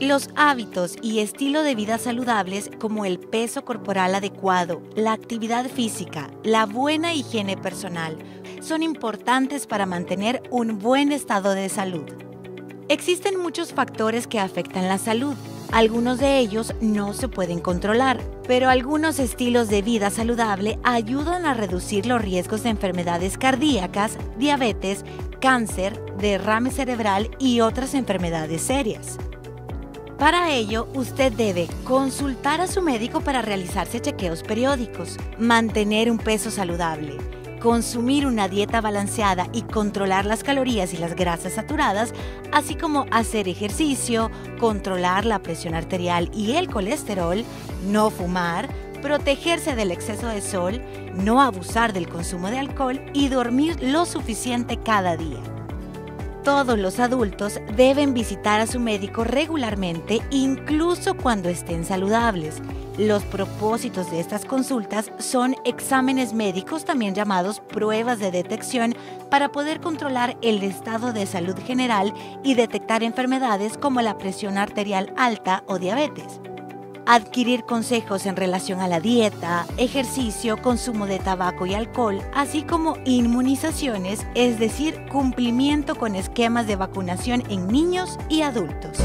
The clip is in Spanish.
Los hábitos y estilo de vida saludables como el peso corporal adecuado, la actividad física, la buena higiene personal, son importantes para mantener un buen estado de salud. Existen muchos factores que afectan la salud. Algunos de ellos no se pueden controlar, pero algunos estilos de vida saludable ayudan a reducir los riesgos de enfermedades cardíacas, diabetes, cáncer, derrame cerebral y otras enfermedades serias. Para ello, usted debe consultar a su médico para realizarse chequeos periódicos, mantener un peso saludable, consumir una dieta balanceada y controlar las calorías y las grasas saturadas, así como hacer ejercicio, controlar la presión arterial y el colesterol, no fumar, protegerse del exceso de sol, no abusar del consumo de alcohol y dormir lo suficiente cada día. Todos los adultos deben visitar a su médico regularmente, incluso cuando estén saludables. Los propósitos de estas consultas son exámenes médicos, también llamados pruebas de detección, para poder controlar el estado de salud general y detectar enfermedades como la presión arterial alta o diabetes adquirir consejos en relación a la dieta, ejercicio, consumo de tabaco y alcohol, así como inmunizaciones, es decir, cumplimiento con esquemas de vacunación en niños y adultos.